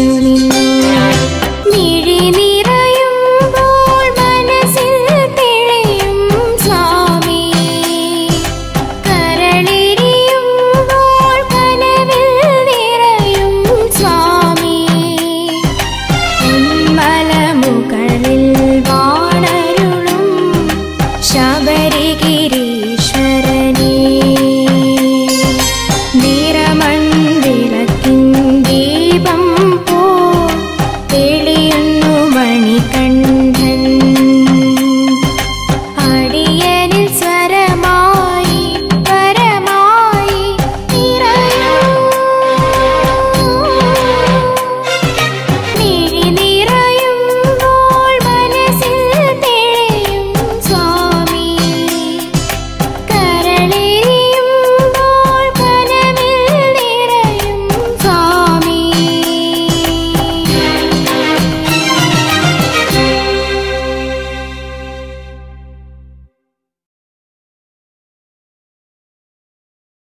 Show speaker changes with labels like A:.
A: to